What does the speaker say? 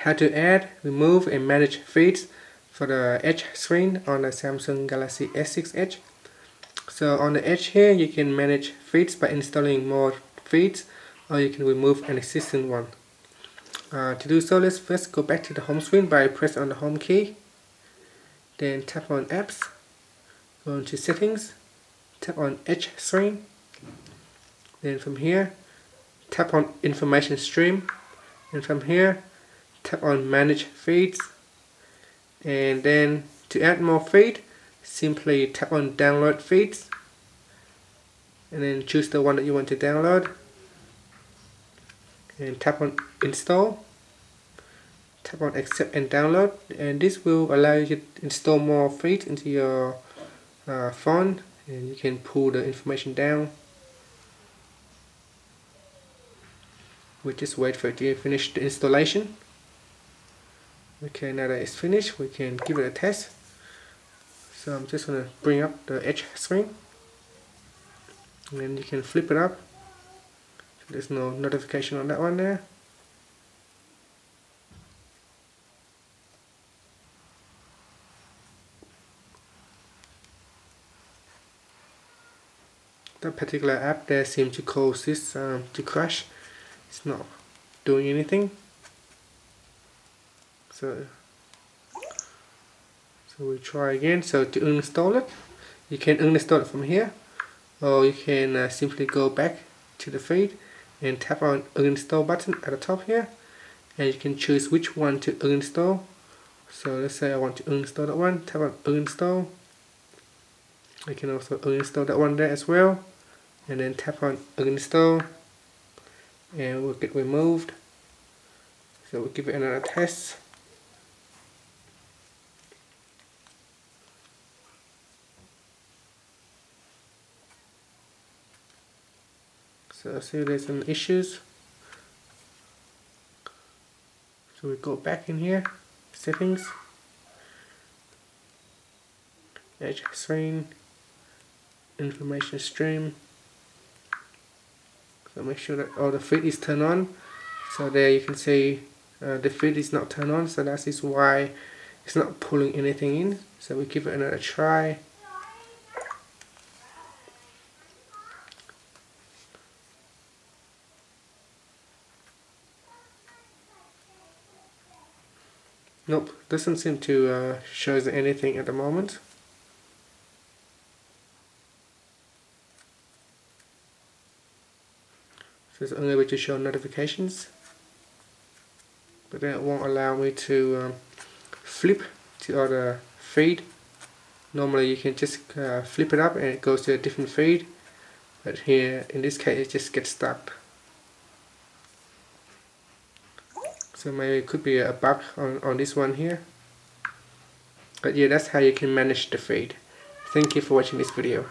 how to add, remove and manage feeds for the edge screen on the Samsung Galaxy S6 Edge. So on the edge here you can manage feeds by installing more feeds or you can remove an existing one. Uh, to do so let's first go back to the home screen by press on the home key then tap on apps go into settings tap on edge screen then from here tap on information stream and from here tap on manage feeds. And then to add more feed simply tap on download feeds. And then choose the one that you want to download. And tap on install. Tap on accept and download. And this will allow you to install more feeds into your uh, phone. And you can pull the information down. We just wait for it to finish the installation okay now that it's finished we can give it a test. So I'm just gonna bring up the edge screen. And then you can flip it up. So there's no notification on that one there. That particular app there seems to cause this um, to crash. It's not doing anything so so we try again. So to uninstall it you can uninstall it from here or you can uh, simply go back to the feed and tap on uninstall button at the top here and you can choose which one to uninstall. So let's say I want to uninstall that one tap on uninstall. I can also uninstall that one there as well and then tap on uninstall and we'll get removed. So we'll give it another test so I see there's some issues. So we go back in here settings. Edge screen information stream. So make sure that all the feed is turned on. So there you can see uh, the feed is not turned on. So that is why it's not pulling anything in. So we give it another try Nope, doesn't seem to uh, show us anything at the moment. So it's only able to show notifications. But then it won't allow me to um, flip to other feed. Normally you can just uh, flip it up and it goes to a different feed. But here, in this case, it just gets stuck. So maybe it could be a bug on, on this one here. But yeah that's how you can manage the feed. Thank you for watching this video